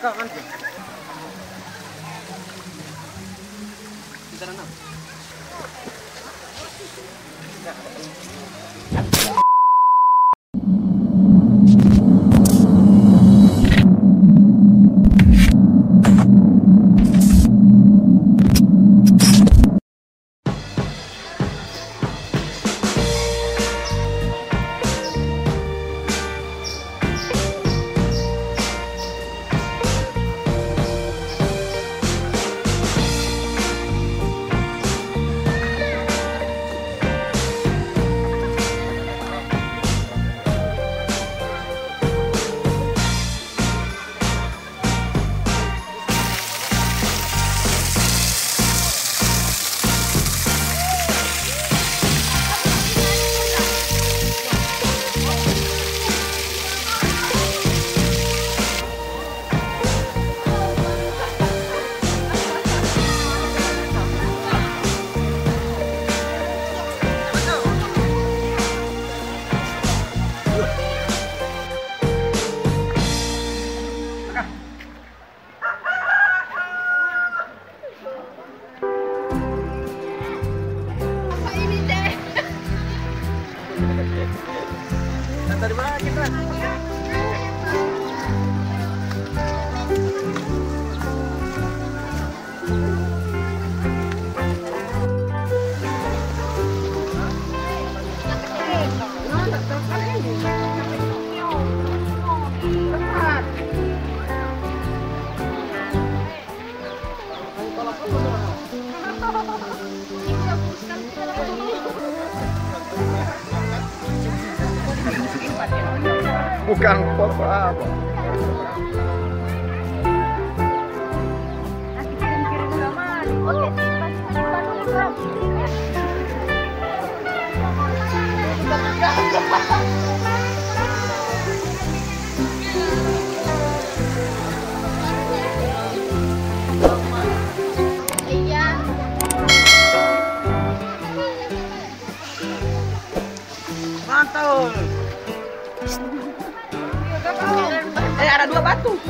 Kawan. Kita renang. Apa Dan dari mana kita? Bukan apa-apa. Iya. cara do Abatu.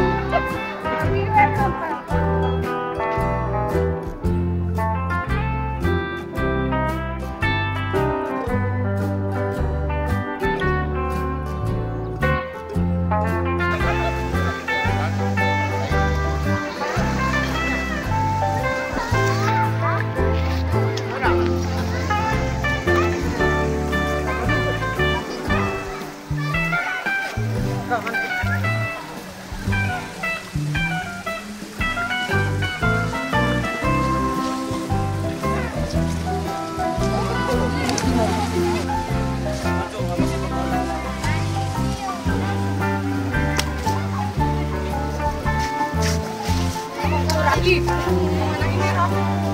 ทําไม